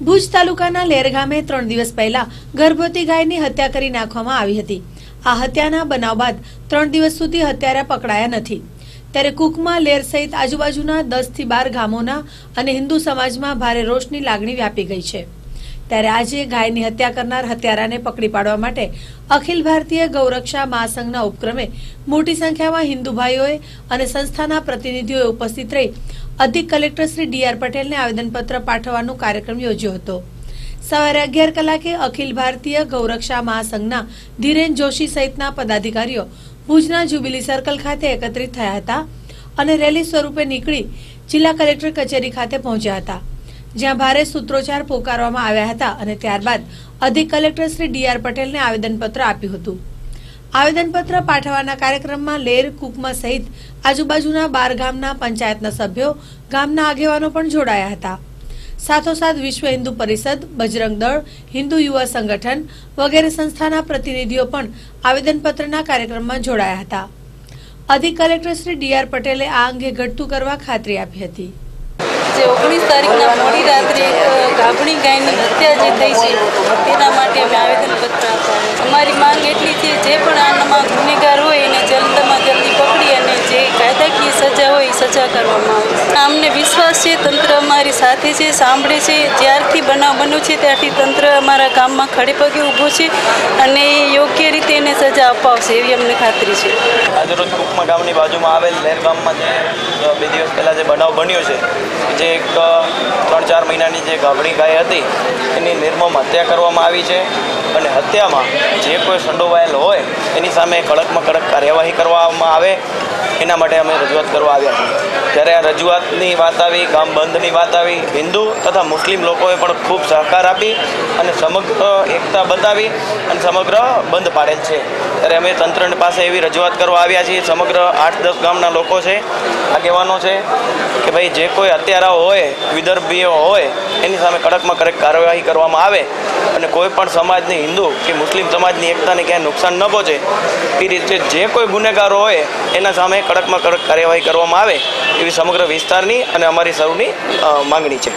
ભુજ તાલુકાના લેર ગામે ત્રણ દિવસ પહેલા ગર્ભવતી ગાયની હત્યા કરી નાખવામાં આવી હતી. આ હત્યાના બનાવ બાદ ત્રણ દિવસ સુધી હત્યારા પકડાયા નથી. ત્યારે કુકમાં લેર સહિત આજુબાજુના દસથી બાર ગામોના અને હિન્દુ સમાજમાં ભારે રોષની લાગણી વ્યાપી ગઈ છે. ત્યારે આજે ગાયની હત્યા કરનાર હત્યારાને પકડી પાડવા માટે અખિલ ભારતીય ગૌરક્ષા મહાસંઘના ઉપક્રમે મોટી સંખ્યામાં હિન્દુ ભાઈઓએ અને સંસ્થાના પ્રતિનિધિઓએ ઉપસ્થિત રહી અધિક કલેક્ટર શ્રી ડી આર પટેલને આવેદનપત્ર પાઠવવાનો કાર્યક્રમ યોજ્યો હતો. સવારે અગિયાર કલાકે અખિલ ભારતીય ગૌરક્ષા મહાસંઘના ધીરેન જોશી સહિતના પદાધિકારીઓ ભુજના જ્યુબિલી સર્કલ ખાતે એકત્રિત થયા હતા અને રેલી સ્વરૂપે નીકળી જિલ્લા કલેક્ટર કચેરી ખાતે પહોંચ્યા હતા. જ્યાં ભારે સૂત્રોચ્ચાર પોકારવામાં આવ્યા હતા અને ત્યારબાદ અધિક કલેક્ટર શ્રી ડી આર પટેલને આવેદનપત્ર આપ્યું હતું. આવેદનપત્ર પાઠવવાના કાર્યક્રમમાં લેર કુકમા સહિત આજુબાજુના બાર ગામના પંચાયતના સભ્યો, ગામના આગેવાનો પણ જોડાયા હતા. સાથોસાથ વિશ્વ હિન્દુ પરિષદ, બજરંગ દળ, હિન્દુ યુવા સંગઠન વગેરે સંસ્થાના પ્રતિનિધિઓ પણ આવેદનપત્રના કાર્યક્રમમાં જોડાયા હતા. અધિક કલેક્ટર શ્રી ડી આર પટેલે આ અંગે ઘટતું કરવા ખાતરી આપી હતી. જે ઓગણીસ તારીખના મોડી રાત્રે ગાભણી ગાયની હત્યા જે થઈ છે, તેના માટે અમે આવેદનપત્ર આપ્યા સજા કરવામાં આવે. અમને વિશ્વાસ છે, તંત્ર અમારી સાથે છે, સાંભળે છે, જ્યારથી બનાવ બન્યો છે, ત્યારથી તંત્ર અમારા ગામમાં ખડે પગે ઊભું છે અને યોગ્ય રીતે એને સજા અપાવશે એવી અમને ખાતરી છે. આજરોજ કુકમા ગામની બાજુમાં આવેલ લહેર ગામમાં જે બે દિવસ પહેલાં જે બનાવ બન્યો છે, જે એક ત્રણ, ચાર મહિનાની જે ગાભણી ગાય હતી, એની નિર્મમ હત્યા કરવામાં આવી છે અને હત્યામાં જે કોઈ સંડોવાયેલ હોય, એની સામે કડકમાં કડક કાર્યવાહી કરવામાં આવે. એના માટે અમે રજૂઆત કરવા આવ્યા છીએ. જ્યારે આ રજૂઆતની વાત આવી, ગામ બંધની વાત આવી, હિન્દુ તથા મુસ્લિમ લોકોએ પણ ખૂબ સહકાર આપી અને સમગ્ર એકતા બતાવી અને સમગ્ર બંધ પાડેલ છે. ત્યારે અમે તંત્ર પાસે એવી રજૂઆત કરવા આવ્યા છીએ. સમગ્ર આઠ દસ ગામના લોકો છે. આગેવાનો છે કે ભાઈ, જે કોઈ હત્યારાઓ હોય, વિદર્ભીઓ હોય, એની સામે કડકમાં કડક કાર્યવાહી કરવામાં આવે અને કોઈ પણ સમાજની હિન્દુ કે મુસ્લિમ સમાજની એકતાને ક્યાંય નુકસાન ન પહોંચે, એ રીતે જે કોઈ ગુનેગારો હોય, એના સામે કડકમાં કડક કાર્યવાહી કરવામાં આવે એવી સમગ્ર વિસ્તારની અને અમારી સૌની માંગણી છે.